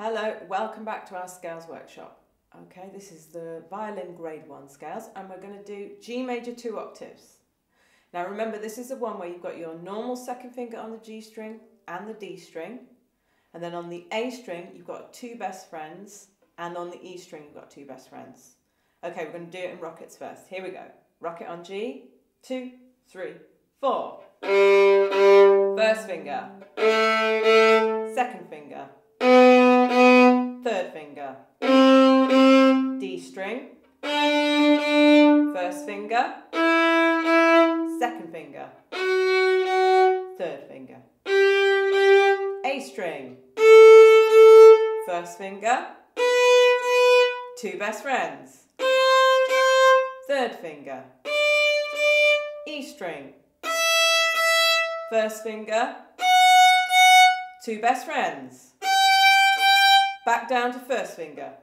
Hello, welcome back to our scales workshop. Okay, this is the violin grade one scales and we're going to do G major two octaves. Now remember this is the one where you've got your normal second finger on the G string and the D string and then on the A string you've got two best friends and on the E string you've got two best friends. Okay, we're going to do it in rockets first. Here we go. Rocket on G, two, three, four. First finger, second finger, third finger, D string, first finger, second finger, third finger, A string, first finger, two best friends, third finger, E string, first finger, two best friends, back down to first finger,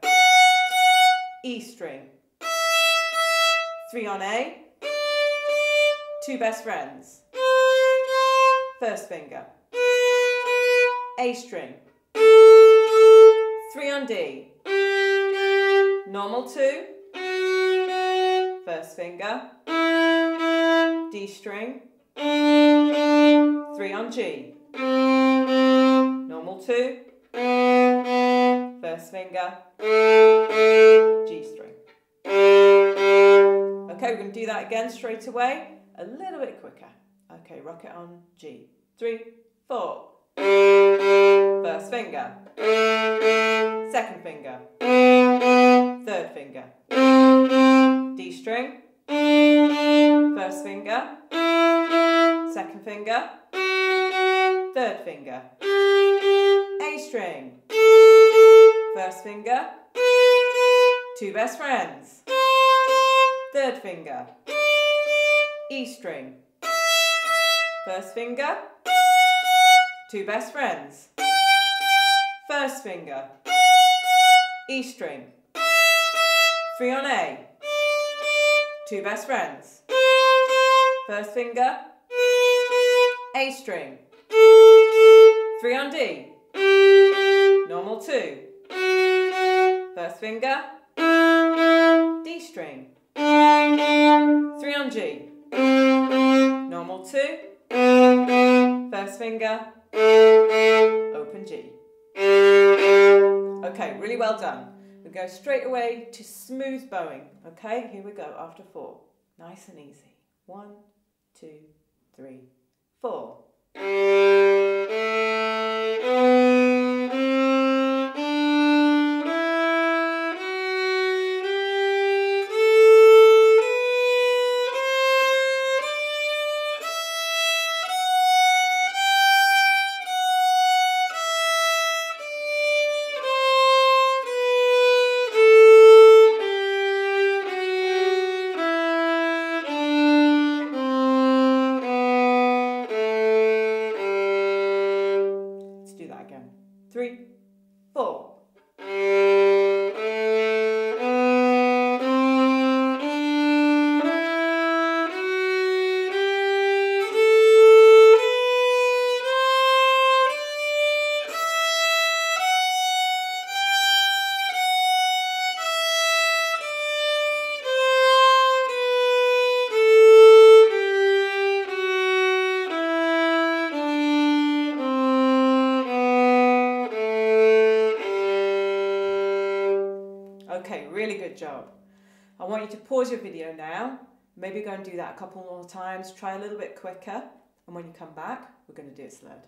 E string, three on A, two best friends, first finger, A string, three on D, normal two, first finger, D string, three on G, normal two, first finger, G string. Okay, we're going to do that again straight away, a little bit quicker. Okay, Rocket on. G. Three, four. First finger, second finger, third finger, D string, first finger, second finger, third finger, A string, first finger, two best friends, third finger, E string, first finger, two best friends, first finger, E string, three on A, two best friends, first finger, A string, three on D, normal two, first finger, D string, three on G, normal two, first finger, open G. Okay, really well done. We go straight away to smooth bowing. Okay, here we go after four. Nice and easy. One, two, three, four. Three, four. Really good job. I want you to pause your video now. Maybe go and do that a couple more times. Try a little bit quicker. And when you come back, we're going to do it slowed.